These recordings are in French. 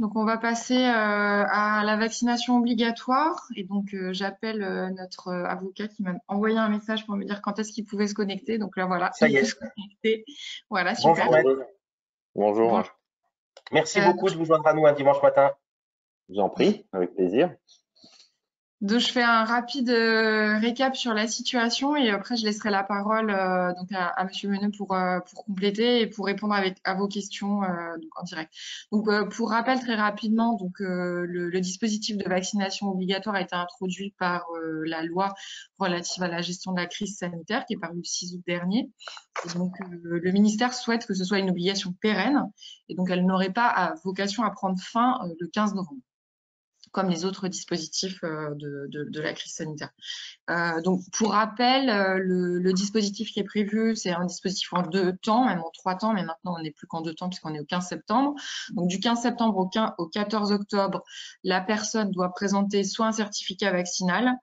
Donc, on va passer euh, à la vaccination obligatoire. Et donc, euh, j'appelle euh, notre avocat qui m'a envoyé un message pour me dire quand est-ce qu'il pouvait se connecter. Donc là, voilà, Ça y est. se connecter. Voilà, super. Bonjour. Bonjour, Bonjour. Merci Euh, beaucoup de vous joindre à nous un dimanche matin. je vous en prie, avec plaisir. Donc, je fais un rapide euh, récap sur la situation et après, je laisserai la parole euh, donc à, à Monsieur Meneux pour, euh, pour compléter et pour répondre avec, à vos questions euh, donc en direct. Donc, euh, pour rappel très rapidement, donc euh, le, le dispositif de vaccination obligatoire a été introduit par la loi relative à la gestion de la crise sanitaire qui est parue le 6 août dernier. Donc, le ministère souhaite que ce soit une obligation pérenne et donc elle n'aurait pas à vocation à prendre fin le 15 novembre comme les autres dispositifs euh, de, la crise sanitaire. Euh, donc, pour rappel, euh, le, dispositif qui est prévu, c'est un dispositif en deux temps, même en trois temps, mais maintenant on n'est plus qu'en deux temps puisqu'on est au 15 septembre. Donc, du 15 septembre au, 15 au 14 octobre, la personne doit présenter soit un certificat vaccinal,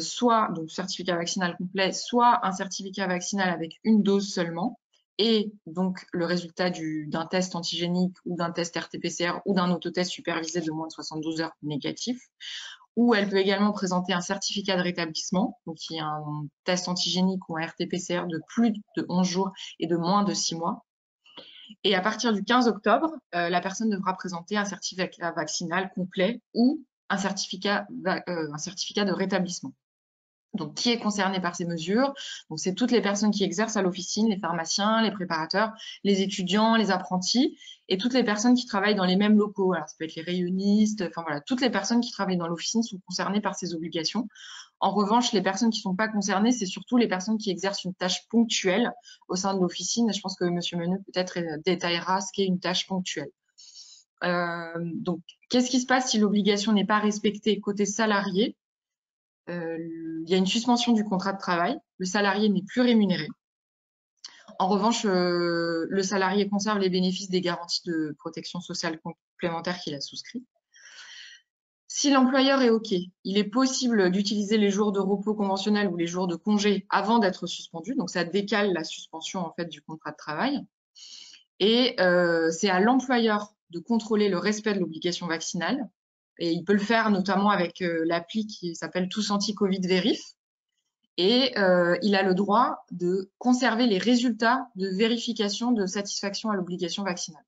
soit donc certificat vaccinal complet, soit un certificat vaccinal avec une dose seulement, et donc le résultat du- d'un test antigénique ou d'un test RT-PCR ou d'un autotest supervisé de moins de 72 heures négatif. Ou elle peut également présenter un certificat de rétablissement, donc qui est un test antigénique ou un RT-PCR de plus de 11 jours et de moins de 6 mois. Et à partir du 15 octobre, euh, la personne devra présenter un certificat vaccinal complet ou un certificat, euh, un certificat de rétablissement. Donc, qui est concerné par ces mesures Donc, c'est toutes les personnes qui exercent à l'officine, les pharmaciens, les préparateurs, les étudiants, les apprentis et toutes les personnes qui travaillent dans les mêmes locaux. Alors, ça peut être les rayonnistes, enfin voilà, toutes les personnes qui travaillent dans l'officine sont concernées par ces obligations. En revanche, les personnes qui ne sont pas concernées, c'est surtout les personnes qui exercent une tâche ponctuelle au sein de l'officine. Je pense que M. Meneux peut-être euh, détaillera ce qu'est une tâche ponctuelle. Euh, donc, qu'est-ce qui se passe si l'obligation n'est pas respectée côté salarié? Il y a une suspension du contrat de travail, le salarié n'est plus rémunéré. En revanche, euh, le salarié conserve les bénéfices des garanties de protection sociale complémentaire qu'il a souscrit. Si l'employeur est OK, il est possible d'utiliser les jours de repos conventionnels ou les jours de congé avant d'être suspendu. Donc, ça décale la suspension en fait du contrat de travail. Et euh, c'est à l'employeur de contrôler le respect de l'obligation vaccinale. Et il peut le faire notamment avec euh, l'appli qui s'appelle Tous Anti-Covid Vérif. Et euh, il a le droit de conserver les résultats de vérification de satisfaction à l'obligation vaccinale.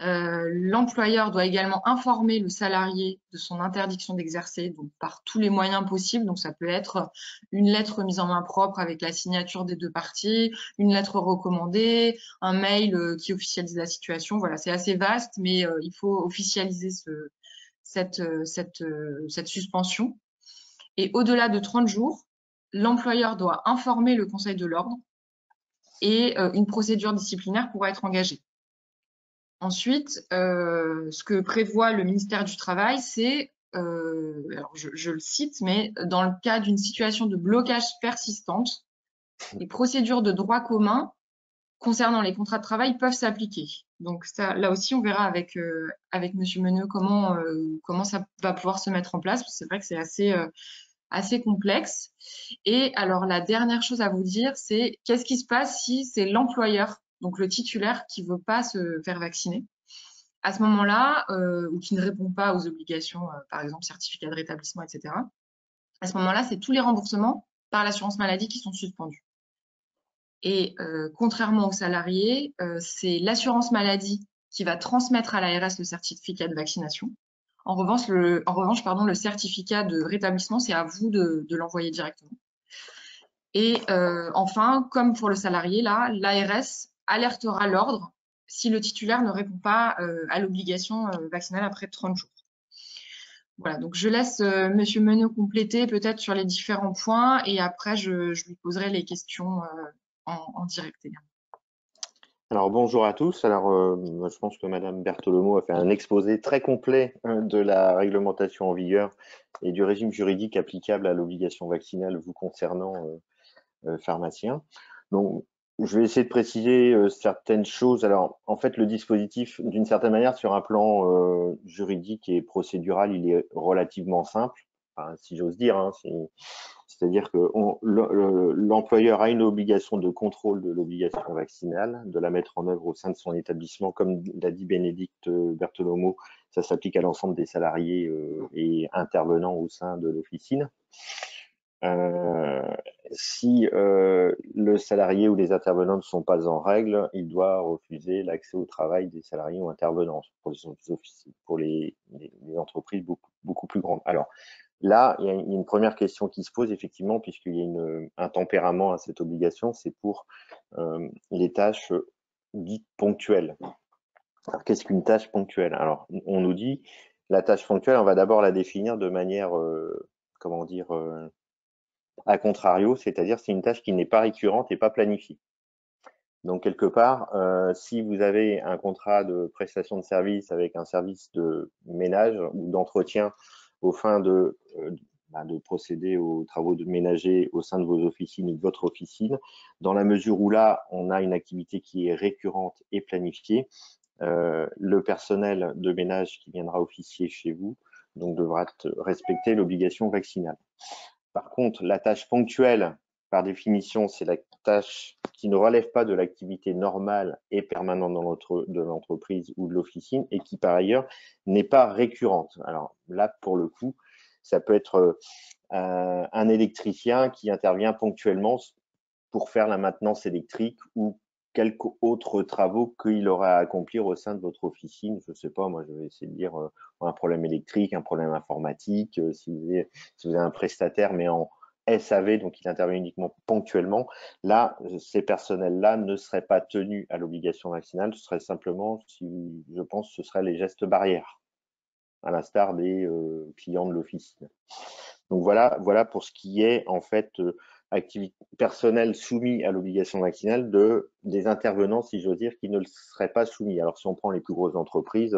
Euh, L'employeur doit également informer le salarié de son interdiction d'exercer par tous les moyens possibles. Donc ça peut être une lettre mise en main propre avec la signature des deux parties, une lettre recommandée, un mail euh, qui officialise la situation. Voilà, c'est assez vaste, mais euh, il faut officialiser ce, cette, cette, suspension. Et au-delà de 30 jours, l'employeur doit informer le Conseil de l'ordre et une procédure disciplinaire pourra être engagée. Ensuite, euh, ce que prévoit le ministère du Travail, c'est, euh, alors je, je le cite, mais dans le cas d'une situation de blocage persistante, les procédures de droit commun concernant les contrats de travail peuvent s'appliquer. Donc ça, là aussi, on verra avec euh, avec Monsieur Meneux comment euh, comment ça va pouvoir se mettre en place. C'est vrai que c'est assez euh, assez complexe. Et alors la dernière chose à vous dire, c'est qu'est-ce qui se passe si c'est l'employeur, donc le titulaire, qui veut pas se faire vacciner à ce moment-là, euh, ou qui ne répond pas aux obligations, euh, par exemple certificat de rétablissement, etc. À ce moment-là, c'est tous les remboursements par l'assurance maladie qui sont suspendus. Et euh, contrairement aux salariés, c'est l'assurance maladie qui va transmettre à l'ARS le certificat de vaccination. En revanche, le, pardon, le certificat de rétablissement, c'est à vous de, l'envoyer directement. Et enfin, comme pour le salarié, là, l'ARS alertera l'ordre si le titulaire ne répond pas euh, à l'obligation euh, vaccinale après 30 jours. Voilà, donc je laisse euh, Monsieur Menot compléter peut-être sur les différents points et après je, lui poserai les questions euh, en, direct également. Alors bonjour à tous. Alors je pense que Madame Bertolomo a fait un exposé très complet euh, de la réglementation en vigueur et du régime juridique applicable à l'obligation vaccinale vous concernant pharmacien. Donc je vais essayer de préciser euh, certaines choses. Alors en fait le dispositif d'une certaine manière sur un plan euh, juridique et procédural il est relativement simple, enfin, si j'ose dire. Hein, c'est C'est-à-dire que l'employeur a une obligation de contrôle de l'obligation vaccinale, de la mettre en œuvre au sein de son établissement. Comme l'a dit Bénédicte Bertolomo, ça s'applique à l'ensemble des salariés euh, et intervenants au sein de l'officine. Euh, si euh, le salarié ou les intervenants ne sont pas en règle, il doit refuser l'accès au travail des salariés ou intervenants pour les, entreprises beaucoup, plus grandes. Alors là, il y a une première question qui se pose effectivement, puisqu'il y a un tempérament à cette obligation, c'est pour euh, les tâches dites ponctuelles. Alors qu'est-ce qu'une tâche ponctuelle? Alors on nous dit la tâche ponctuelle, on va d'abord la définir de manière, comment dire, à contrario, c'est-à-dire c'est une tâche qui n'est pas récurrente et pas planifiée. Donc quelque part, euh, si vous avez un contrat de prestation de service avec un service de ménage ou d'entretien au fin de, euh, bah, de procéder aux travaux de ménager au sein de vos officines ou de votre officine, dans la mesure où là, on a une activité qui est récurrente et planifiée, euh, le personnel de ménage qui viendra officier chez vous donc devra respecter l'obligation vaccinale. Par contre, la tâche ponctuelle, par définition, c'est la tâche qui ne relève pas de l'activité normale et permanente de l'entreprise ou de l'officine et qui, par ailleurs, n'est pas récurrente. Alors là, pour le coup, ça peut être euh, un électricien qui intervient ponctuellement pour faire la maintenance électrique ou quelques autres travaux qu'il aura à accomplir au sein de votre officine. Je ne sais pas, moi, je vais essayer de dire euh, un problème électrique, un problème informatique, euh, si, vous avez, un prestataire, mais en SAV, donc il intervient uniquement ponctuellement. Là, ces personnels-là ne seraient pas tenus à l'obligation vaccinale, ce serait simplement, si, je pense, ce seraient les gestes barrières, à l'instar des euh, clients de l'officine. Donc voilà, voilà pour ce qui est en fait personnelle soumis à l'obligation vaccinale de des intervenants, si j'ose dire, qui ne le seraient pas soumis. Alors si on prend les plus grosses entreprises,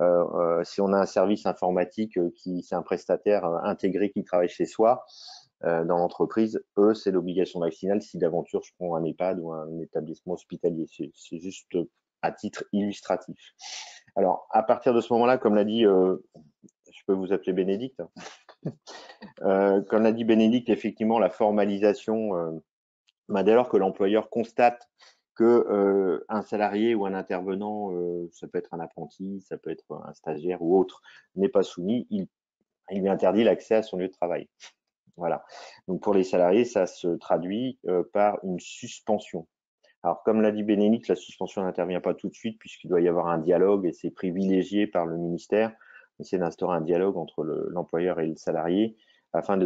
euh, euh, si on a un service informatique euh, qui c'est un prestataire intégré qui travaille chez soi dans l'entreprise, eux c'est l'obligation vaccinale. Si d'aventure je prends un EHPAD ou un établissement hospitalier, c'est juste à titre illustratif. Alors à partir de ce moment-là, comme l'a dit, je peux vous appeler Bénédicte. Euh, comme l'a dit Bénédicte, effectivement, la formalisation, euh, bah, dès lors que l'employeur constate que euh, un salarié ou un intervenant, ça peut être un apprenti, ça peut être un stagiaire ou autre, n'est pas soumis, il, il lui interdit l'accès à son lieu de travail. Voilà. Donc pour les salariés, ça se traduit par une suspension. Alors comme l'a dit Bénédicte, la suspension n'intervient pas tout de suite puisqu'il doit y avoir un dialogue et c'est privilégié par le ministère essayer d'instaurer un dialogue entre l'employeur et le salarié afin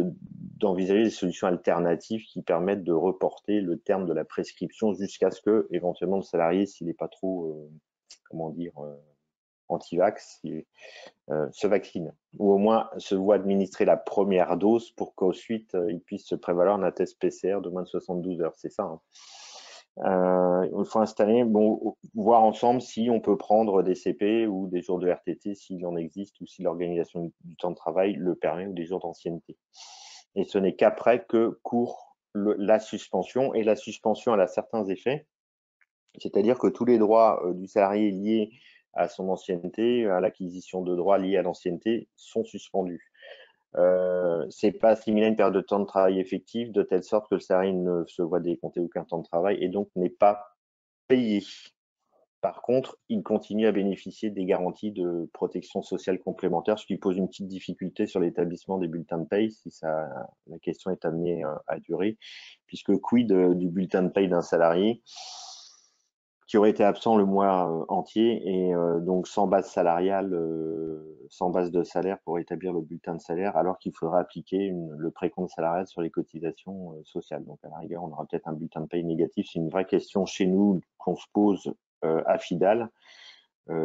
d'envisager des solutions alternatives qui permettent de reporter le terme de la prescription jusqu'à ce que, éventuellement, le salarié, s'il n'est pas trop, euh, comment dire, euh, anti-vax, euh, se vaccine, ou au moins se voit administrer la première dose pour qu'ensuite il puisse se prévaloir d'un test PCR de moins de 72 heures. C'est ça. Hein. Euh, il faut installer, bon, voir ensemble si on peut prendre des CP ou des jours de RTT s'il en existe ou si l'organisation du temps de travail le permet ou des jours d'ancienneté. Et ce n'est qu'après que court la suspension et la suspension elle a certains effets, c'est-à-dire que tous les droits euh, du salarié liés à son ancienneté, à l'acquisition de droits liés à l'ancienneté sont suspendus. Euh, c'est pas assimilé à une période de temps de travail effectif, de telle sorte que le salarié ne se voit décompter aucun temps de travail et donc n'est pas payé. Par contre, il continue à bénéficier des garanties de protection sociale complémentaire, ce qui pose une petite difficulté sur l'établissement des bulletins de paye si ça, la question est amenée euh, à durer, puisque quid euh, du bulletin de paye d'un salarié? Qui aurait été absent le mois euh, entier et euh, donc sans base salariale, euh, sans base de salaire pour établir le bulletin de salaire, alors qu'il faudra appliquer le précompte salarial sur les cotisations sociales. Donc à la rigueur, on aura peut-être un bulletin de paye négatif. C'est une vraie question chez nous qu'on se pose à FIDAL.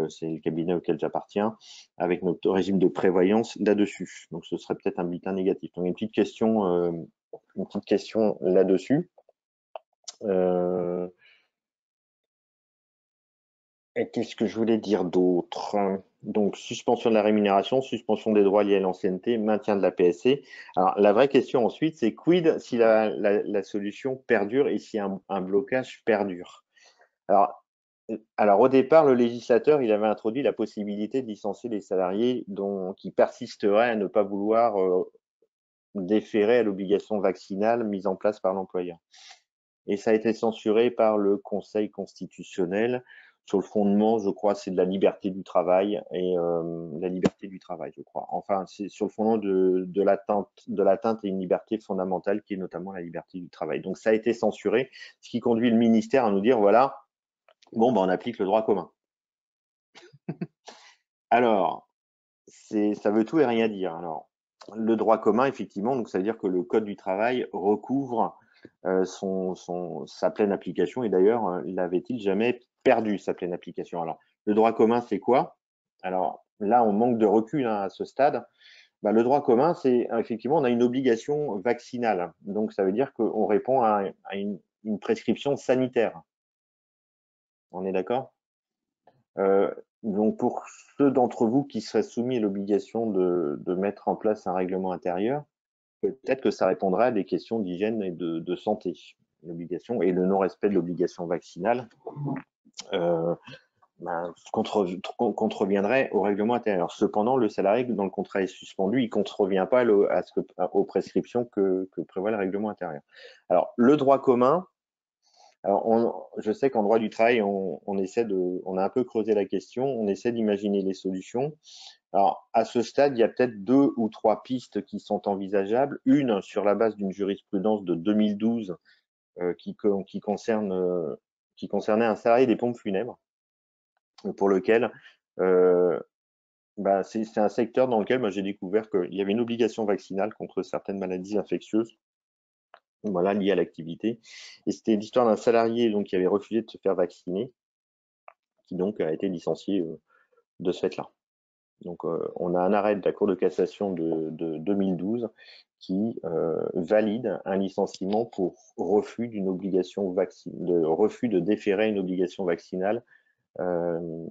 c'est le cabinet auquel j'appartiens, avec notre régime de prévoyance là-dessus. Donc ce serait peut-être un bulletin négatif. Donc une petite question, une petite question là-dessus. Euh, et qu'est-ce que je voulais dire d'autre Donc, suspension de la rémunération, suspension des droits liés à l'ancienneté, maintien de la PSC. Alors, la vraie question ensuite, c'est quid si la, solution perdure et si un, un, blocage perdure? Alors, alors, au départ, le législateur, il avait introduit la possibilité de licencier les salariés dont, qui persisteraient à ne pas vouloir euh, déférer à l'obligation vaccinale mise en place par l'employeur. Et ça a été censuré par le Conseil constitutionnel sur le fondement, je crois, c'est de la liberté du travail et euh, la liberté du travail, je crois. Enfin, c'est sur le fondement de, l'atteinte à une liberté fondamentale qui est notamment la liberté du travail. Donc ça a été censuré, ce qui conduit le ministère à nous dire voilà, bon, ben, on applique le droit commun. Alors, ça veut tout et rien dire. Alors, le droit commun, effectivement, donc ça veut dire que le code du travail recouvre euh, son, sa pleine application. Et d'ailleurs, euh, l'avait-il jamais perdu sa pleine application Alors, le droit commun, c'est quoi? Alors là, on manque de recul hein, à ce stade. Bah, le droit commun, c'est effectivement, on a une obligation vaccinale. Donc, ça veut dire qu'on répond à, une, prescription sanitaire. On est d'accord? Euh, Donc, pour ceux d'entre vous qui seraient soumis à l'obligation de, mettre en place un règlement intérieur, peut-être que ça répondra à des questions d'hygiène et de, santé, l'obligation et le non-respect de l'obligation vaccinale euh, ben, contre, contreviendrait au règlement intérieur. Cependant, le salarié, dans le contrat est suspendu, il ne contrevient pas aux prescriptions que, prévoit le règlement intérieur. Alors, le droit commun, alors je sais qu'en droit du travail, on, essaie de, on a un peu creusé la question, on essaie d'imaginer les solutions. Alors, à ce stade, il y a peut-être deux ou trois pistes qui sont envisageables. Une sur la base d'une jurisprudence de 2012 euh, qui, qui concerne euh, qui concernait un salarié des pompes funèbres, pour lequel euh, bah, c'est un secteur dans lequel j'ai découvert qu'il y avait une obligation vaccinale contre certaines maladies infectieuses liées à l'activité. Et c'était l'histoire d'un salarié donc, qui avait refusé de se faire vacciner, qui donc a été licencié euh, de ce fait-là. Donc, euh, on a un arrêt de la Cour de cassation de, de 2012 qui euh, valide un licenciement pour refus d'une obligation vaccinale, de refus de déférer une obligation vaccinale. Euh,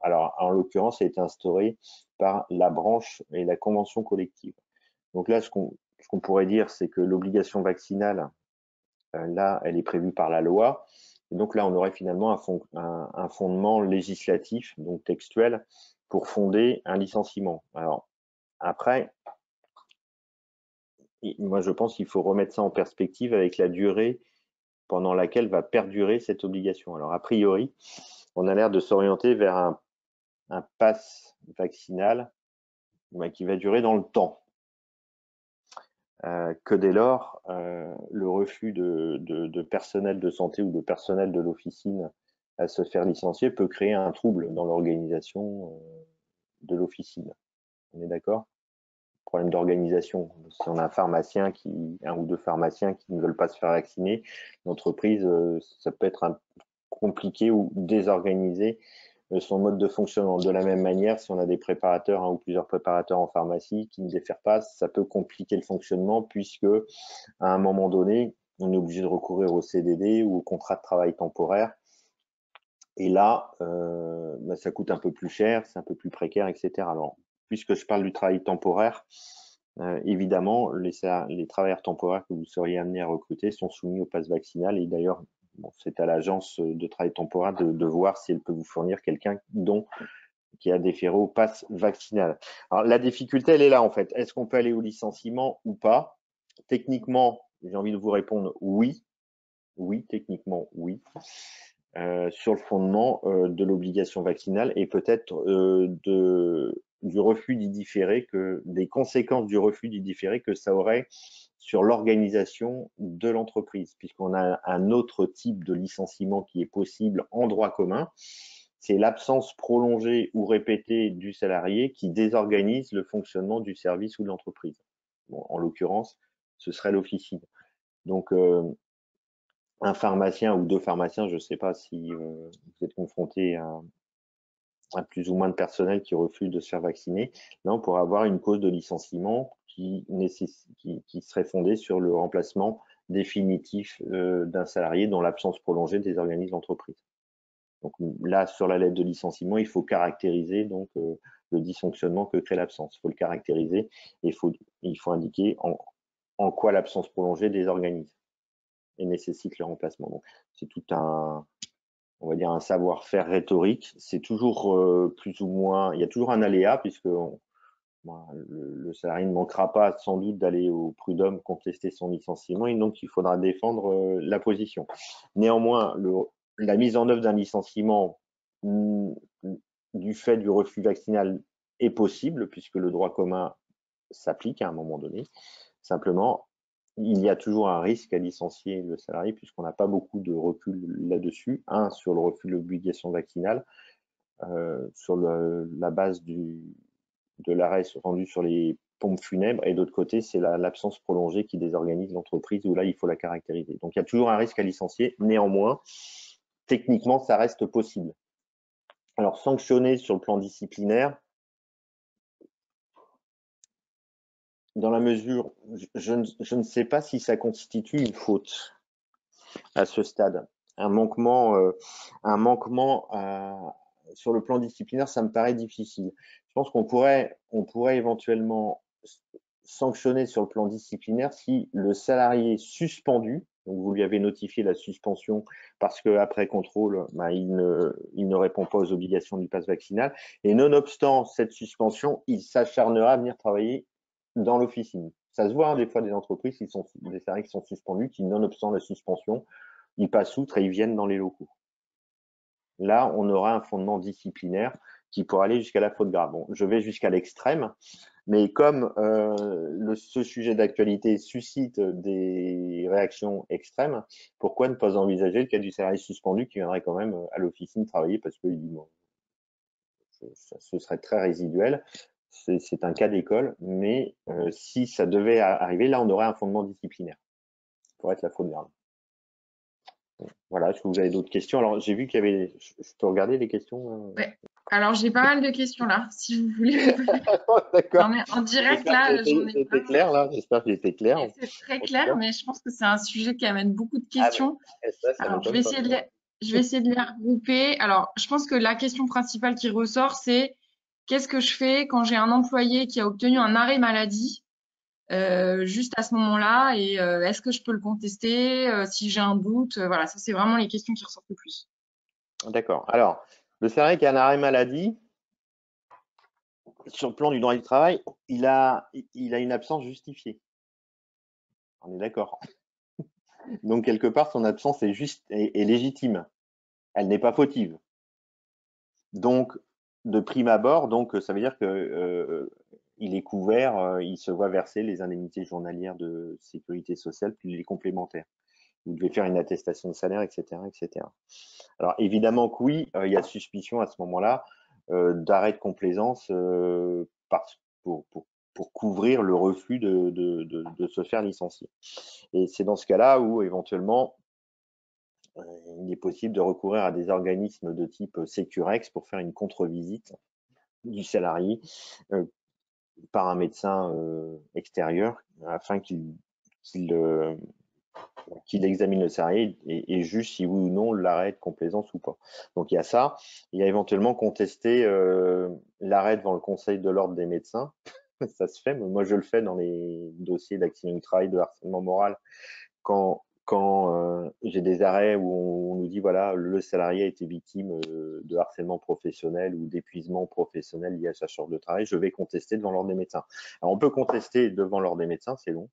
alors, en l'occurrence, ça a été instauré par la branche et la convention collective. Donc là, ce qu'on pourrait dire, c'est que l'obligation vaccinale, euh, là, elle est prévue par la loi. Et donc là, on aurait finalement un, fond, un fondement législatif, donc textuel, pour fonder un licenciement. Alors, après, moi, je pense qu'il faut remettre ça en perspective avec la durée pendant laquelle va perdurer cette obligation. Alors, a priori, on a l'air de s'orienter vers un, pass vaccinal qui va durer dans le temps. Euh, que dès lors, euh, le refus de, personnel de santé ou de personnel de l'officine à se faire licencier peut créer un trouble dans l'organisation euh, de l'officine. On est d'accord? Problème d'organisation. Si on a un pharmacien qui, un ou deux pharmaciens qui ne veulent pas se faire vacciner, l'entreprise, euh, ça peut être compliqué ou désorganisé euh, son mode de fonctionnement. De la même manière, si on a des préparateurs, un ou plusieurs préparateurs en pharmacie qui ne défèrent pas, ça peut compliquer le fonctionnement puisque à un moment donné, on est obligé de recourir au CDD ou au contrat de travail temporaire. Et là, euh, bah, ça coûte un peu plus cher, c'est un peu plus précaire, etc. Alors, puisque je parle du travail temporaire, euh, évidemment, les, travailleurs temporaires que vous seriez amenés à recruter sont soumis au pass vaccinal et d'ailleurs, c'est à l'agence de travail temporaire de, voir si elle peut vous fournir quelqu'un dont qui a déféré au pass vaccinal. Alors la difficulté, elle est là en fait. Est-ce qu'on peut aller au licenciement ou pas? Techniquement, j'ai envie de vous répondre oui. Oui, techniquement oui. Euh, sur le fondement euh, de l'obligation vaccinale et peut-être de du refus d'y différer, que des conséquences du refus d'y différer que ça aurait sur l'organisation de l'entreprise, puisqu'on a un autre type de licenciement qui est possible en droit commun, c'est l'absence prolongée ou répétée du salarié qui désorganise le fonctionnement du service ou de l'entreprise. Bon, en l'occurrence, ce serait l'officine. Donc, euh, un pharmacien ou deux pharmaciens, je ne sais pas si euh, vous êtes confronté à, à plus ou moins de personnel qui refuse de se faire vacciner, là on pourrait avoir une cause de licenciement qui, serait fondée sur le remplacement définitif euh, d'un salarié dont l'absence prolongée des organismes d'entreprise. Donc là, sur la lettre de licenciement, il faut caractériser donc euh, le dysfonctionnement que crée l'absence. Il faut le caractériser et il faut, indiquer en, en quoi l'absence prolongée désorganise et nécessite le remplacement. c'est tout un, on va dire un savoir-faire rhétorique. C'est toujours euh, plus ou moins, il y a toujours un aléa puisque le, salarié ne manquera pas sans doute d'aller au prud'homme contester son licenciement et donc il faudra défendre euh, la position. Néanmoins, la mise en œuvre d'un licenciement mm, du fait du refus vaccinal est possible puisque le droit commun s'applique à un moment donné. Simplement, il y a toujours un risque à licencier le salarié puisqu'on n'a pas beaucoup de recul là-dessus. Un, sur le refus de l'obligation vaccinale, euh, sur la base de l'arrêt rendu sur les pompes funèbres et d'autre côté, c'est l'absence prolongée qui désorganise l'entreprise où là, il faut la caractériser. Donc, il y a toujours un risque à licencier. Néanmoins, techniquement, ça reste possible. Alors, sanctionner sur le plan disciplinaire, dans la mesure, je, ne, sais pas si ça constitue une faute à ce stade. Un manquement, euh, un manquement sur le plan disciplinaire, ça me paraît difficile. Je pense qu'on pourrait, on pourrait éventuellement sanctionner sur le plan disciplinaire si le salarié suspendu, donc vous lui avez notifié la suspension parce qu'après contrôle, bah, il, ne, il, ne, répond pas aux obligations du passe vaccinal, et nonobstant cette suspension, il s'acharnera à venir travailler dans l'officine. Ça se voit hein, des fois des entreprises qui sont des salariés qui sont suspendus, qui nonobstant la suspension, ils passent outre et ils viennent dans les locaux. Là, on aura un fondement disciplinaire qui pourrait aller jusqu'à la faute grave. Bon, je vais jusqu'à l'extrême, mais comme euh, ce sujet d'actualité suscite des réactions extrêmes, pourquoi ne pas envisager le cas du salarié suspendu qui viendrait quand même à l'officine travailler parce que bon, ce serait très résiduel. C'est un cas d'école, mais euh, si ça devait arriver, là, on aurait un fondement disciplinaire pour être la faute grave. Voilà, est-ce que vous avez d'autres questions? Alors, j'ai vu qu'il y avait. Je peux regarder les questions euh? Alors, j'ai pas mal de questions là, si vous voulez. D'accord. En direct, là, j'en ai C'était clair, là J'espère que j'étais clair. C'est très clair, mais je pense que c'est un sujet qui amène beaucoup de ah, questions. Alors, je vais, essayer de les, je vais essayer de les regrouper. Alors, je pense que la question principale qui ressort, c'est qu'est-ce que je fais quand j'ai un employé qui a obtenu un arrêt maladie euh, juste à ce moment-là et euh, est-ce que je peux le contester euh, si j'ai un doute Voilà, ça c'est vraiment les questions qui ressortent le plus. D'accord. Alors, le salarié qui a un arrêt maladie, sur le plan du droit du travail, il a, il a une absence justifiée. On est d'accord. Donc, quelque part, son absence est, juste, est, légitime. Elle n'est pas fautive. Donc, de prime abord, donc, ça veut dire que euh, il est couvert, euh, il se voit verser les indemnités journalières de sécurité sociale puis les complémentaires. Vous devez faire une attestation de salaire, etc., etc. Alors évidemment que oui, euh, il y a suspicion à ce moment-là euh, d'arrêt de complaisance euh, pour, pour, pour, couvrir le refus de, de, de, de se faire licencier. Et c'est dans ce cas-là où éventuellement il est possible de recourir à des organismes de type Securex pour faire une contre-visite du salarié par un médecin extérieur afin qu'il qu'il examine le salarié et, juge si oui ou non l'arrêt de complaisance ou pas. Donc il y a ça. Il y a éventuellement contester euh, l'arrêt devant le Conseil de l'ordre des médecins. ça se fait. Moi, je le fais dans les dossiers d'accident du travail, de harcèlement moral, quand quand euh, j'ai des arrêts où on, nous dit voilà le salarié a été victime euh, de harcèlement professionnel ou d'épuisement professionnel lié à sa charge de travail, je vais contester devant l'ordre des médecins. Alors on peut contester devant l'ordre des médecins, c'est long,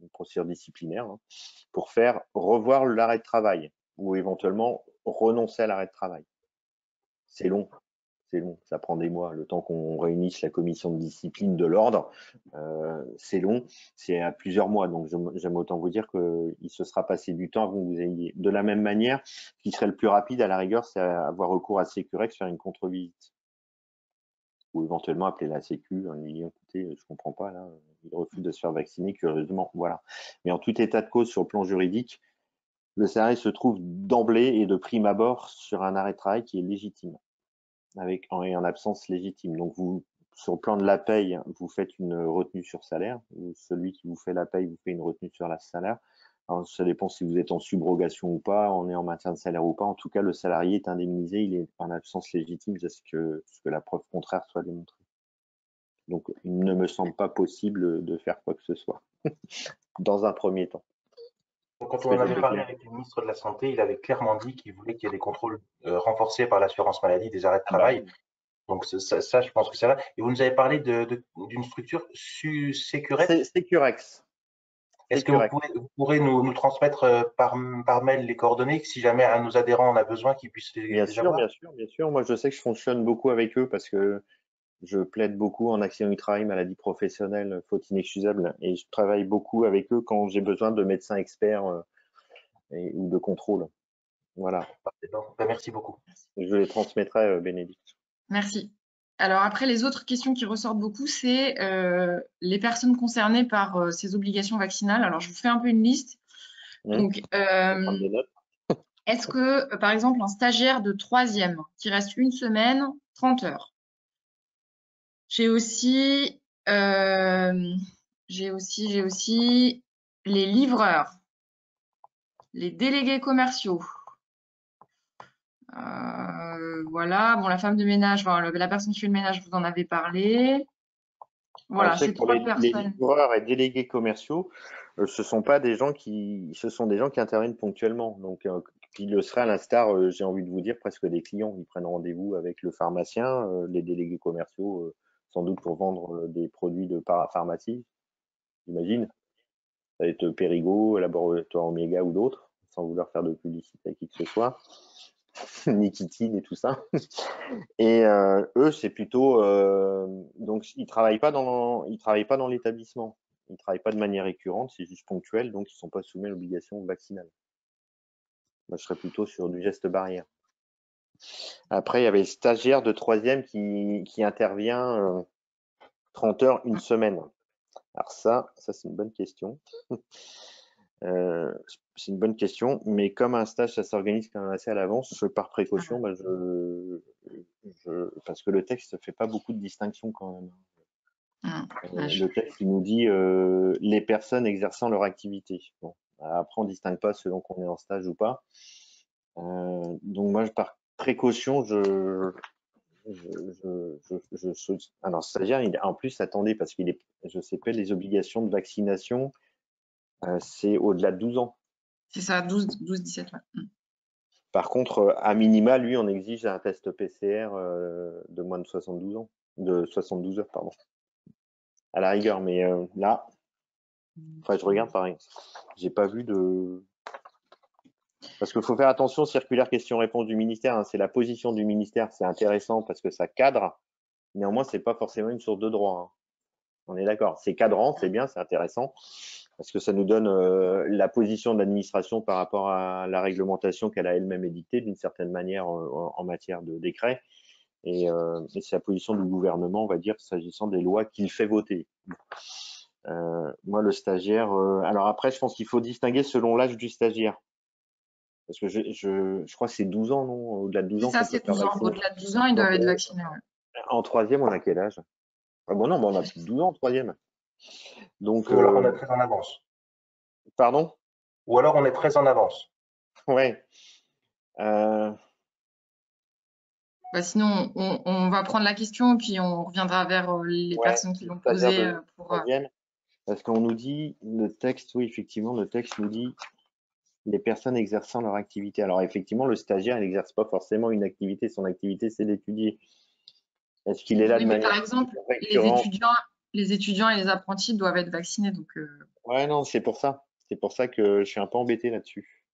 une procédure disciplinaire, hein, pour faire revoir l'arrêt de travail ou éventuellement renoncer à l'arrêt de travail. C'est long, c'est long, ça prend des mois. Le temps qu'on réunisse la commission de discipline de l'ordre, euh, c'est long, c'est à plusieurs mois. Donc j'aime autant vous dire qu'il se sera passé du temps avant que vous ayez. De la même manière, ce qui serait le plus rapide à la rigueur, c'est avoir recours à Sécurex, faire une contre-visite. Ou éventuellement appeler la Sécu en lui disant écoutez, je comprends pas là, il refuse de se faire vacciner, curieusement, voilà. Mais en tout état de cause, sur le plan juridique, le salarié se trouve d'emblée et de prime abord sur un arrêt de travail qui est légitime avec en, en absence légitime. Donc vous, sur le plan de la paye, vous faites une retenue sur salaire, ou celui qui vous fait la paye vous fait une retenue sur la salaire. Alors, ça dépend si vous êtes en subrogation ou pas, on est en maintien de salaire ou pas. En tout cas, le salarié est indemnisé, il est en absence légitime jusqu'à ce que la preuve contraire soit démontrée. Donc, il ne me semble pas possible de faire quoi que ce soit, dans un premier temps. Quand on en avait parlé avec le ministre de la Santé, il avait clairement dit qu'il voulait qu'il y ait des contrôles euh, renforcés par l'assurance maladie des arrêts de travail. Donc ça, je pense que ça va. Et vous nous avez parlé d'une structure Securex. Securex. Est-ce que vous, pourrez nous, transmettre euh, par, par, mail les coordonnées si jamais un de nos adhérents en a besoin qu'ils puissent les Bien sûr, bien sûr, bien sûr. Moi, je sais que je fonctionne beaucoup avec eux parce que je plaide beaucoup en accident du travail, maladie professionnelle, faute inexcusable, et je travaille beaucoup avec eux quand j'ai besoin de médecins experts euh, ou de contrôle. Voilà. Ben, merci beaucoup. Je les transmettrai, euh, Bénédicte. Merci. Alors après, les autres questions qui ressortent beaucoup, c'est euh, les personnes concernées par euh, ces obligations vaccinales. Alors je vous fais un peu une liste. Donc, euh, est-ce que, par exemple, un stagiaire de troisième qui reste une semaine, 30 heures. J'ai aussi, j'ai aussi, j'ai aussi les livreurs, les délégués commerciaux, euh, voilà, bon, la femme de ménage, la personne qui fait le ménage, vous en avez parlé. Voilà, c'est trois les, personnes. Les livreurs et délégués commerciaux, euh, ce sont pas des gens qui, ce sont des gens qui interviennent ponctuellement. Donc, euh, il le serait à l'instar, j'ai envie de vous dire, presque des clients. Ils prennent rendez-vous avec le pharmacien, les délégués commerciaux, sans doute pour vendre des produits de parapharmacie, j'imagine. Ça va être Périgo, Laboratoire Omega ou d'autres, sans vouloir faire de publicité à qui que ce soit. nicotine et tout ça. Et euh, eux, c'est plutôt euh, donc ils travaillent pas dans ils travaillent pas dans l'établissement. Ils travaillent pas de manière récurrente, c'est juste ponctuel, donc ils sont pas soumis à l'obligation vaccinale. Moi, je serais plutôt sur du geste barrière. Après, il y avait le stagiaire de troisième qui, qui intervient 30 euh, heures une semaine. Alors ça, ça c'est une bonne question. Euh, c'est une bonne question, mais comme un stage, ça s'organise quand même assez à l'avance, par précaution, bah, je, je, parce que le texte ne fait pas beaucoup de distinction quand même. Mmh. Euh, le texte il nous dit euh, les personnes exerçant leur activité. Bon, après, on ne distingue pas selon qu'on est en stage ou pas. donc moi, par précaution, je, je, je, je, alors stagiaire, il, en plus, attendez, parce qu'il est, je sais pas, les obligations de vaccination, euh, c'est au-delà de 12 ans. C'est ça, 12, 12 17. Mm. Par contre, euh, à minima, lui, on exige un test PCR euh, de moins de 72 ans, de 72 heures, pardon. À la rigueur, mais là, enfin, je regarde pareil. J'ai pas vu de. Parce qu'il faut faire attention, circulaire question-réponse du ministère, hein, c'est la position du ministère, c'est intéressant parce que ça cadre. Néanmoins, c'est pas forcément une source de droit. Hein. On est d'accord. C'est cadrant, c'est bien, c'est intéressant parce que ça nous donne euh, la position de l'administration par rapport à la réglementation qu'elle a elle-même édictée d'une certaine manière euh, en, matière de décret. Et, euh, et c'est la position du gouvernement, on va dire, s'agissant des lois qu'il fait voter. Euh, moi, le stagiaire. alors après, je pense qu'il faut distinguer selon l'âge du stagiaire. Parce que je, je, je crois que c'est 12 ans, non? Au-delà de 12 ans. ça, c'est 12 ans. Au-delà de 12 ans, il doit être vacciné. En troisième, on a quel âge? Ah Bon, non, bon, on a plus de 12 ans en troisième. Donc, Ou alors on est euh, très en avance. Pardon? Ou alors on est très en avance. Oui. Euh. Bah, sinon, on, va prendre la question puis on reviendra vers euh, les personnes qui l'ont posée. Pour... Parce qu'on nous dit, le texte, oui, effectivement, le texte nous dit les personnes exerçant leur activité. Alors, effectivement, le stagiaire, il n'exerce pas forcément une activité. Son activité, c'est d'étudier. Est-ce qu'il est là de manière. Par exemple, les étudiants, les étudiants et les apprentis doivent être vaccinés. Donc, euh. Ouais, non, c'est pour ça. C'est pour ça que je suis un peu embêté là-dessus.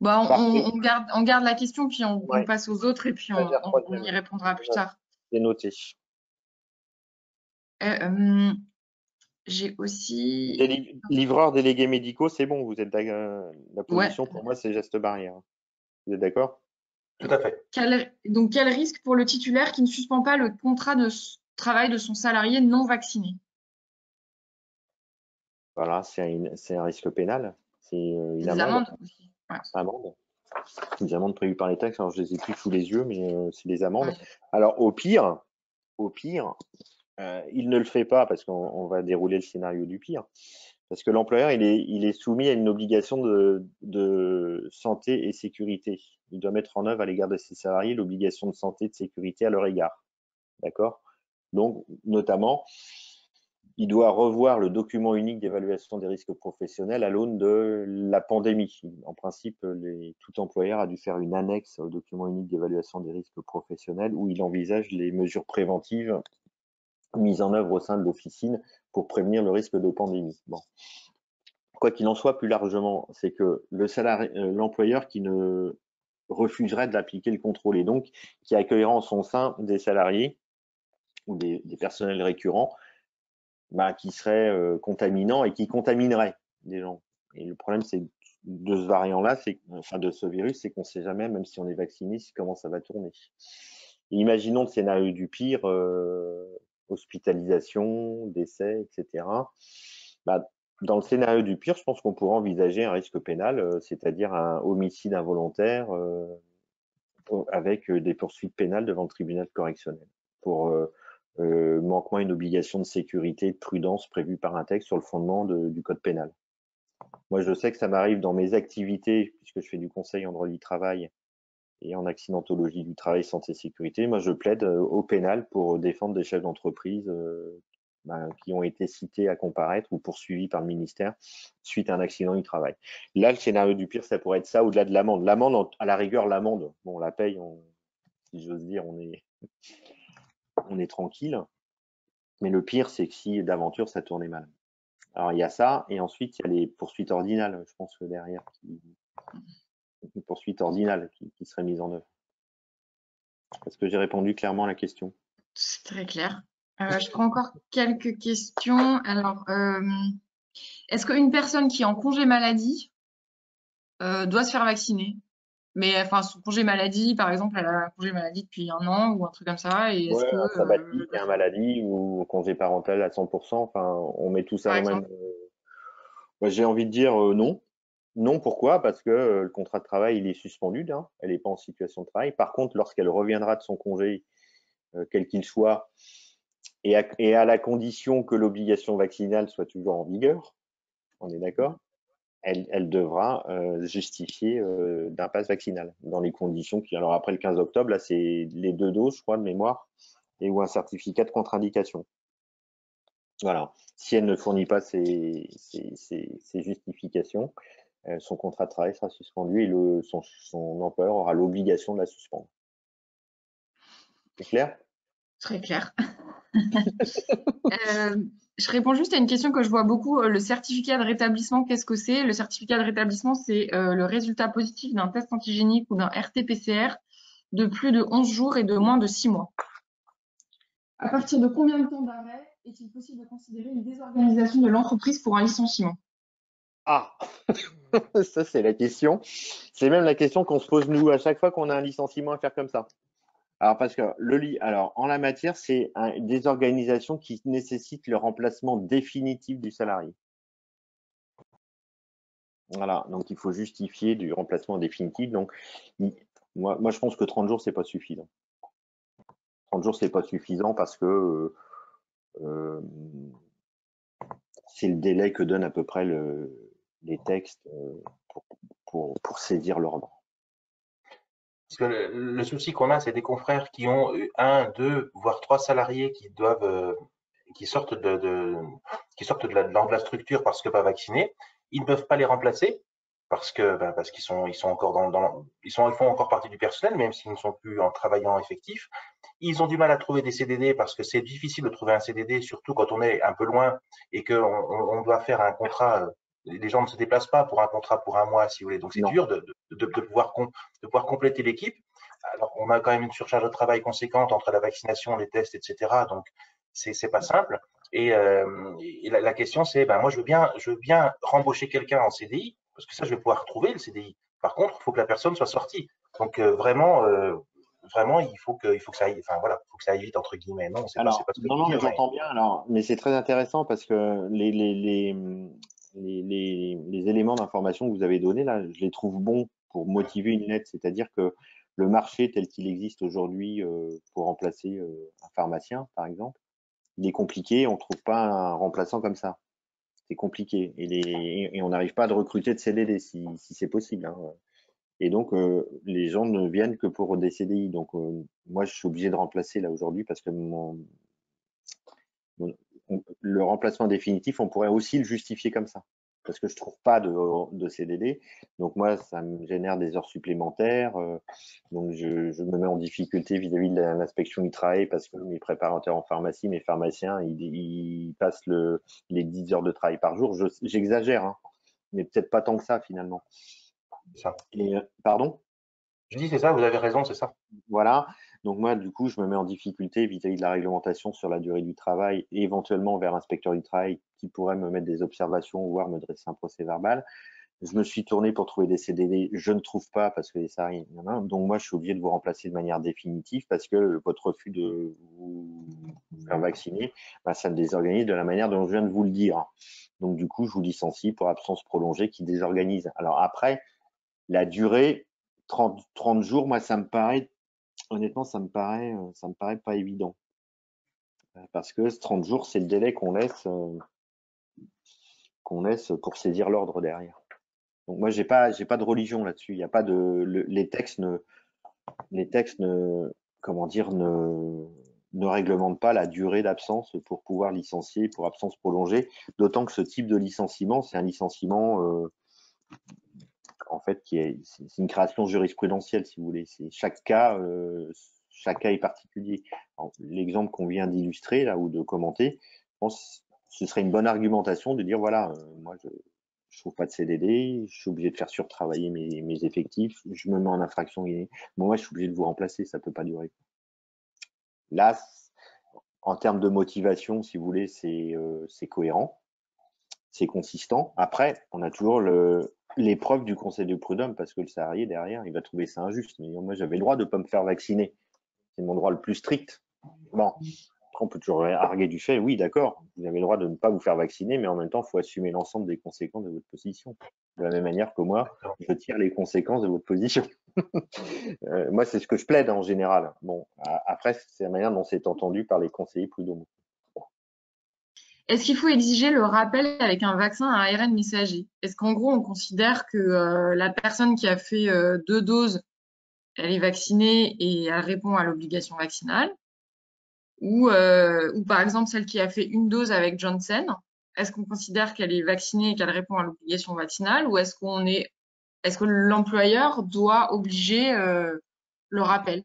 Bah, on, garde, on garde la question, puis on, passe aux autres et puis on, y répondra plus tard. C'est noté. Euh, euh, j'ai aussi. livreurs délégués médicaux, c'est bon, vous êtes la position pour moi, c'est geste barrière. Vous êtes d'accord? Tout à fait. donc, quel risque pour le titulaire qui ne suspend pas le contrat de travail de son salarié non vacciné? Voilà, c'est un, risque pénal. C'est euh, une amende. aussi. Amende. Des amendes prévues par les taxes, alors je les ai plus sous les yeux, mais euh, c'est des amendes. Alors au pire, au pire, euh, il ne le fait pas parce qu'on va dérouler le scénario du pire. Parce que l'employeur, il est, soumis à une obligation de, de, santé et sécurité. Il doit mettre en œuvre à l'égard de ses salariés l'obligation de santé et de sécurité à leur égard. D'accord? Donc, notamment, il doit revoir le document unique d'évaluation des risques professionnels à l'aune de la pandémie. En principe, tout employeur a dû faire une annexe au document unique d'évaluation des risques professionnels où il envisage les mesures préventives mises en œuvre au sein de l'officine pour prévenir le risque de pandémie. Bon. Quoi qu'il en soit, plus largement, c'est que euh, l'employeur qui ne refuserait d'appliquer le contrôle et donc qui accueillera en son sein des salariés ou des personnels récurrents bah, qui serait euh, contaminant et qui contaminerait des gens. Et le problème, c'est de ce variant-là, enfin de ce virus, c'est qu'on ne sait jamais, même si on est vacciné, comment ça va tourner. imaginons le scénario du pire, euh, hospitalisation, décès, etc. Bah, dans le scénario du pire, je pense qu'on pourrait envisager un risque pénal, euh, c'est-à-dire un homicide involontaire avec des poursuites pénales devant le tribunal correctionnel pour euh, manquement une obligation de sécurité, de prudence prévue par un texte sur le fondement du code pénal. Moi, je sais que ça m'arrive dans mes activités, puisque je fais du conseil en droit du travail et en accidentologie du travail, santé, sécurité. Moi, je plaide euh, au pénal pour défendre des chefs d'entreprise euh, ben, qui ont été cités à comparaître ou poursuivis par le ministère suite à un accident du travail. Là, le scénario du pire, ça pourrait être ça au-delà de l'amende. L'amende, à la rigueur, l'amende, bon, on la paye, si j'ose dire, on est on est tranquille. Mais le pire, c'est que si d'aventure, ça tournait mal. Alors, il y a ça, et ensuite, il y a les poursuites ordinales, je pense que derrière, les poursuites ordinales qui, seraient mises en œuvre. Est-ce que j'ai répondu clairement à la question C'est très clair. Euh, je prends encore quelques questions. Alors, euh, est-ce qu'une personne qui est en congé maladie euh, doit se faire vacciner? Mais enfin, son congé maladie, par exemple, elle a un congé maladie depuis un an ou un truc comme ça. Et est-ce que, un sabbatique, un maladie ou congé parental à 100%, enfin, on met tout ça en même. J'ai envie de dire non. Non, pourquoi? Parce que le contrat de travail, il est suspendu, hein. elle n'est pas en situation de travail. Par contre, lorsqu'elle reviendra de son congé, quel qu'il soit, et à la condition que l'obligation vaccinale soit toujours en vigueur, on est d'accord? Elle, devra euh, justifier euh, d'un pass vaccinal dans les conditions qui, alors après le 15 octobre, là c'est les deux doses, je crois, de mémoire, et ou un certificat de contre-indication. Voilà. Si elle ne fournit pas ces, justifications, euh, son contrat de travail sera suspendu et son, employeur aura l'obligation de la suspendre. C'est clair? Très clair. Je réponds juste à une question que je vois beaucoup. Euh, le certificat de rétablissement, qu'est-ce que c'est? Le certificat de rétablissement, c'est euh, le résultat positif d'un test antigénique ou d'un RT-PCR de plus de 11 jours et de moins de 6 mois. À partir de combien de temps d'arrêt est-il possible de considérer une désorganisation de l'entreprise pour un licenciement? Ah, ça c'est la question. C'est même la question qu'on se pose nous à chaque fois qu'on a un licenciement à faire comme ça. Alors, parce que le lit, alors, en la matière, c'est des organisations qui nécessitent le remplacement définitif du salarié. Voilà, donc il faut justifier du remplacement définitif. Donc, moi, je pense que 30 jours, c'est pas suffisant. 30 jours, c'est pas suffisant parce que euh, euh, c'est le délai que donnent à peu près les textes euh, pour, pour saisir l'ordre. Parce que le, souci qu'on a, c'est des confrères qui ont un, deux, voire trois salariés qui doivent, euh, qui sortent de, qui sortent de la, structure parce que pas vaccinés. Ils ne peuvent pas les remplacer parce que ben, parce qu'ils sont ils sont encore dans, ils sont ils font encore partie du personnel même s'ils ne sont plus en travaillant effectif. Ils ont du mal à trouver des CDD parce que c'est difficile de trouver un CDD surtout quand on est un peu loin et qu'on on doit faire un contrat euh, les gens ne se déplacent pas pour un contrat pour un mois, si vous voulez. Donc, c'est dur de, de, de, pouvoir de pouvoir compléter l'équipe. Alors, on a quand même une surcharge de travail conséquente entre la vaccination, les tests, etc. Donc, c'est pas simple. Et, euh, la, question, c'est, ben, moi, je veux bien, je veux bien rembaucher quelqu'un en CDI, parce que ça, je vais pouvoir trouver le CDI. Par contre, il faut que la personne soit sortie. Donc, euh, vraiment, euh, vraiment, il faut que, il faut que ça aille, enfin voilà, faut que ça aille vite entre guillemets. Non, c'est pas, pas, ce que non, non, mais j'entends bien. Alors, mais c'est très intéressant parce que les, les, les les, éléments d'information que vous avez donnés, là, je les trouve bons pour motiver une lettre. C'est-à-dire que le marché tel qu'il existe aujourd'hui euh, pour remplacer euh, un pharmacien, par exemple, il est compliqué. On ne trouve pas un remplaçant comme ça. C'est compliqué. Et, on n'arrive pas à recruter de CDD si, c'est possible. Hein. Et donc, euh, les gens ne viennent que pour des CDI. Donc, moi, je suis obligé de remplacer là aujourd'hui parce que mon, le remplacement définitif, on pourrait aussi le justifier comme ça parce que je trouve pas de, de CDD. Donc moi, ça me génère des heures supplémentaires. Euh, donc je, je, me mets en difficulté vis-à-vis de l'inspection du travail parce que mes préparateurs en pharmacie, mes pharmaciens, ils, ils passent le, les 10 heures de travail par jour. J'exagère, hein, mais peut-être pas tant que ça finalement. Ça. Et, pardon? Je dis c'est ça, vous avez raison, c'est ça. Voilà. Donc moi, du coup, je me mets en difficulté vis-à-vis de la réglementation sur la durée du travail et éventuellement vers l'inspecteur du travail qui pourrait me mettre des observations, voire me dresser un procès verbal. Je me suis tourné pour trouver des CDD, je ne trouve pas parce que les salariés, donc moi je suis obligé de vous remplacer de manière définitive parce que votre refus de vous faire vacciner, bah, ça me désorganise de la manière dont je viens de vous le dire. Donc du coup, je vous licencie pour absence prolongée qui désorganise. Alors après, la durée, 30, 30 jours, moi ça me paraît honnêtement, ça me paraît, euh, ça me paraît pas évident. Euh, parce que 30 jours, c'est le délai qu'on laisse, euh, qu'on laisse pour saisir l'ordre derrière. Donc moi, j'ai pas, pas de religion là-dessus. Il n'y a pas de, les textes ne, comment dire, ne réglementent pas la durée d'absence pour pouvoir licencier pour absence prolongée. D'autant que ce type de licenciement, c'est un licenciement en fait, c'est une création jurisprudentielle, si vous voulez. C'est chaque cas, euh, chaque cas est particulier. L'exemple qu'on vient d'illustrer là ou de commenter, je pense, ce serait une bonne argumentation de dire voilà, euh, moi je, je trouve pas de CDD, je suis obligé de faire surtravailler mes, mes effectifs, je me mets en infraction. Moi, je suis obligé de vous remplacer, ça peut pas durer. Là, en termes de motivation, si vous voulez, c'est euh, cohérent, c'est consistant. Après, on a toujours le, l'épreuve du conseil de prud'homme parce que le salarié derrière, il va trouver ça injuste. Mais moi, j'avais le droit de ne pas me faire vacciner. C'est mon droit le plus strict. Bon, on peut toujours arguer du fait, oui, d'accord, vous avez le droit de ne pas vous faire vacciner, mais en même temps, il faut assumer l'ensemble des conséquences de votre position. De la même manière que moi, je tire les conséquences de votre position. Euh, moi, c'est ce que je plaide en général. Bon, après, c'est la manière dont c'est entendu par les conseillers prud'hommes. Est-ce qu'il faut exiger le rappel avec un vaccin à ARN messager Est-ce qu'en gros, on considère que euh, la personne qui a fait euh, deux doses, elle est vaccinée et elle répond à l'obligation vaccinale? Ou, euh, ou par exemple celle qui a fait une dose avec Johnson, est-ce qu'on considère qu'elle est vaccinée et qu'elle répond à l'obligation vaccinale? Ou est-ce qu'on est est-ce que l'employeur doit obliger le rappel?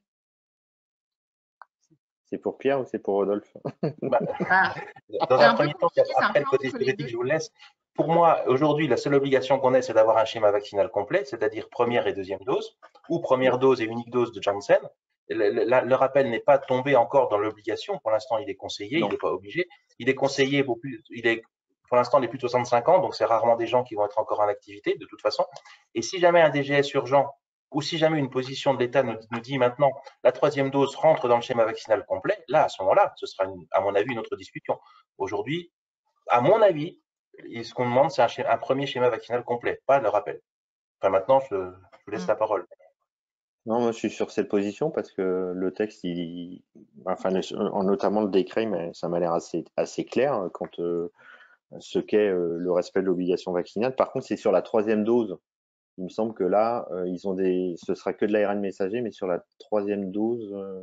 C'est pour Pierre ou c'est pour Rodolphe? Bah, ah. Dans un, premier temps, après le côté juridique, je vous laisse. Pour moi, aujourd'hui, la seule obligation qu'on ait, c'est d'avoir un schéma vaccinal complet, c'est-à-dire première et deuxième dose, ou première dose et unique dose de Janssen. Le, rappel n'est pas tombé encore dans l'obligation. Pour l'instant, il est conseillé, il n'est pas obligé. Il est conseillé pour plus, il est pour l'instant, il est plus de 65 ans, donc c'est rarement des gens qui vont être encore en activité, de toute façon. Et si jamais un DGS urgent ou si jamais une position de l'État nous, dit maintenant la troisième dose rentre dans le schéma vaccinal complet, là, à ce moment-là, ce sera, à mon avis, une autre discussion. Aujourd'hui, à mon avis, ce qu'on demande, c'est un, premier schéma vaccinal complet, pas le rappel. Enfin, maintenant, je, vous laisse la mm. parole. Non, moi, je suis sur cette position parce que le texte, il, enfin, notamment le décret, mais ça m'a l'air assez, assez clair quant euh, ce qu'est euh, le respect de l'obligation vaccinale. Par contre, c'est sur la troisième dose il me semble que là, euh, ils ont des, ce sera que de l'ARN messager, mais sur la troisième dose, euh,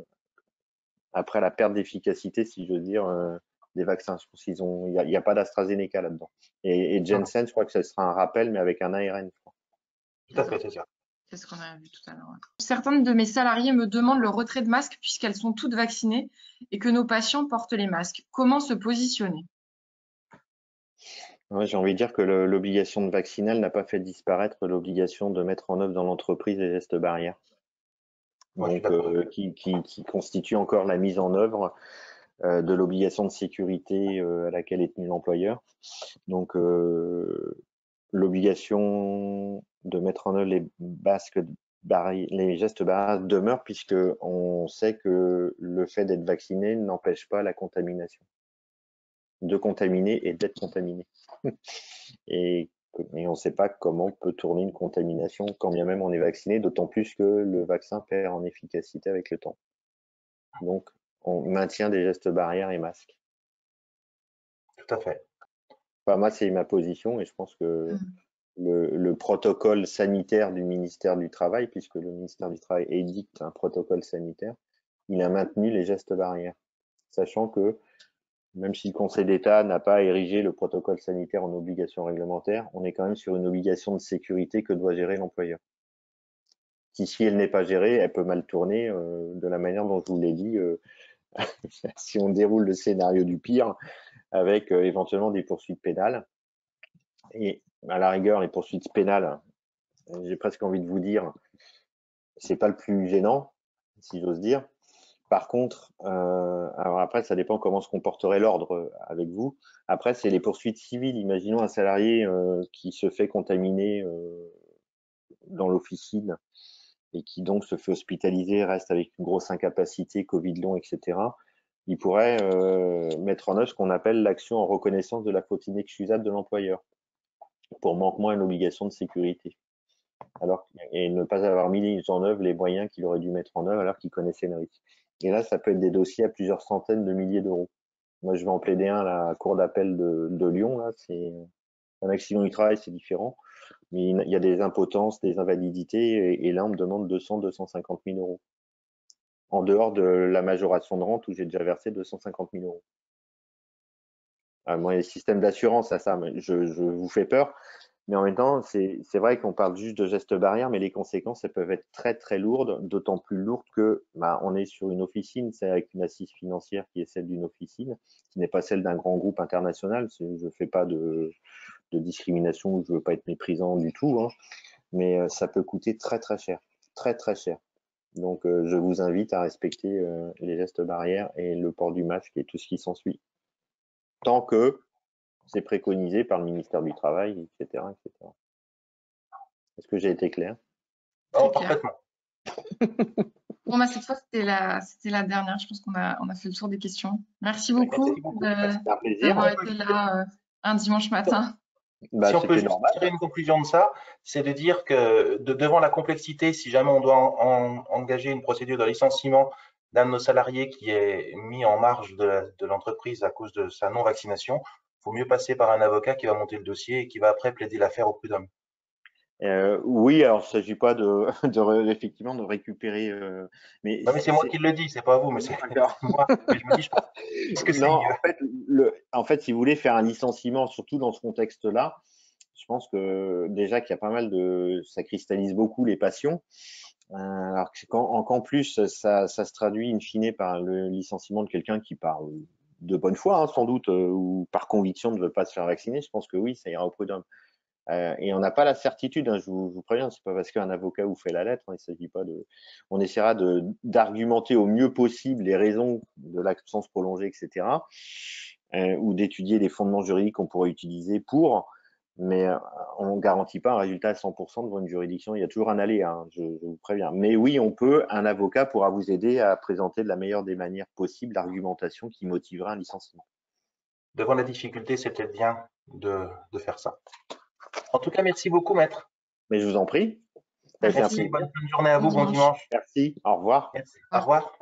après la perte d'efficacité, si je veux dire, euh, des vaccins. Je pense qu'ils ont, il n'y a, pas d'AstraZeneca là-dedans. Et, Jensen, je crois que ce sera un rappel, mais avec un ARN. Tout à fait, c'est ça. C'est ce qu'on a vu tout à l'heure. Certains de mes salariés me demandent le retrait de masques puisqu'elles sont toutes vaccinées et que nos patients portent les masques. Comment se positionner? J'ai envie de dire que l'obligation de vaccinale n'a pas fait disparaître l'obligation de mettre en œuvre dans l'entreprise les gestes barrières. Donc, euh, qui, constitue encore la mise en œuvre euh, de l'obligation de sécurité euh, à laquelle est tenu l'employeur. Donc, l'obligation de mettre en œuvre les basques les gestes barrières demeure puisque on sait que le fait d'être vacciné n'empêche pas la contamination de contaminer et d'être contaminé. et, on ne sait pas comment peut tourner une contamination quand bien même on est vacciné, d'autant plus que le vaccin perd en efficacité avec le temps. Donc, on maintient des gestes barrières et masques. Tout à fait. Enfin, moi, c'est ma position et je pense que mmh. le, le, protocole sanitaire du ministère du Travail, puisque le ministère du Travail édicte un protocole sanitaire, il a maintenu les gestes barrières, sachant que même si le Conseil d'État n'a pas érigé le protocole sanitaire en obligation réglementaire, on est quand même sur une obligation de sécurité que doit gérer l'employeur. Qui, si elle n'est pas gérée, elle peut mal tourner euh, de la manière dont je vous l'ai dit, euh, si on déroule le scénario du pire, avec euh, éventuellement des poursuites pénales. Et à la rigueur, les poursuites pénales, j'ai presque envie de vous dire, c'est pas le plus gênant, si j'ose dire. Par contre, euh, alors après, ça dépend comment se comporterait l'ordre euh, avec vous. Après, c'est les poursuites civiles. Imaginons un salarié euh, qui se fait contaminer dans l'officine et qui donc se fait hospitaliser, reste avec une grosse incapacité, Covid long, etc. Il pourrait mettre en œuvre ce qu'on appelle l'action en reconnaissance de la faute inexcusable de l'employeur pour manquement à une obligation de sécurité. Alors, et ne pas avoir mis en œuvre les moyens qu'il aurait dû mettre en œuvre alors qu'il connaissait le risque. Et là, ça peut être des dossiers à plusieurs centaines de milliers d'euros. Moi, je vais en plaider un à la cour d'appel de, Lyon. Là, c'est un accident du travail, c'est différent. Mais il y a des impotences, des invalidités, et, là, on me demande 200, 250 000 euros. En dehors de la majoration de rente où j'ai déjà versé 250 000 euros. Ah, moi, les systèmes d'assurance, à ça, je vous fais peur. Mais en même temps, c'est vrai qu'on parle juste de gestes barrières, mais les conséquences, elles peuvent être très très lourdes, d'autant plus lourdes que bah, on est sur une officine, c'est avec une assise financière qui est celle d'une officine, qui n'est pas celle d'un grand groupe international. Je ne fais pas de, de discrimination, je ne veux pas être méprisant du tout, hein, mais euh, ça peut coûter très très cher, très très cher. Donc euh, je vous invite à respecter euh, les gestes barrières et le port du masque et tout ce qui s'ensuit. Tant que c'est préconisé par le ministère du Travail, etc. Est-ce que j'ai été clair? Oh, Parfaitement. bon, bah, cette fois, c'était la, la dernière. Je pense qu'on a, on a fait le tour des questions. Merci beaucoup, d'avoir été là euh, un dimanche matin. Bah, si on peut tirer une conclusion de ça, c'est de dire que devant la complexité, si jamais on doit engager une procédure de licenciement d'un de nos salariés qui est mis en marge de l'entreprise à cause de sa non-vaccination, vaut mieux passer par un avocat qui va monter le dossier et qui va après plaider l'affaire au prud'homme. Euh, oui, alors il ne s'agit pas de, de, effectivement de récupérer. Euh, mais non, mais c'est moi qui le dis, c'est pas vous, mais c'est moi. Mais je me dis, je que non, en fait, le, en fait, si vous voulez faire un licenciement, surtout dans ce contexte-là, je pense que déjà qu'il y a pas mal de, ça cristallise beaucoup les passions. Euh, alors qu'en plus, ça, ça, se traduit in fine par le licenciement de quelqu'un qui parle de bonne foi, hein, sans doute, euh, ou par conviction de ne pas se faire vacciner, je pense que oui, ça ira au prud'homme. Euh, et on n'a pas la certitude, hein, je, vous, je, vous, préviens, c'est pas parce qu'un avocat vous fait la lettre, hein, il s'agit pas de. On essaiera d'argumenter au mieux possible les raisons de l'absence prolongée, etc., euh, ou d'étudier les fondements juridiques qu'on pourrait utiliser pour mais euh, on ne garantit pas un résultat à 100% devant une juridiction. Il y a toujours un aller, hein, je, vous préviens. Mais oui, on peut, un avocat pourra vous aider à présenter de la meilleure des manières possibles l'argumentation qui motivera un licenciement. Devant la difficulté, c'est peut-être bien de, faire ça. En tout cas, merci beaucoup, maître. Mais je vous en prie. Merci, bonne journée à vous, bon dimanche. Merci, au revoir. Au revoir.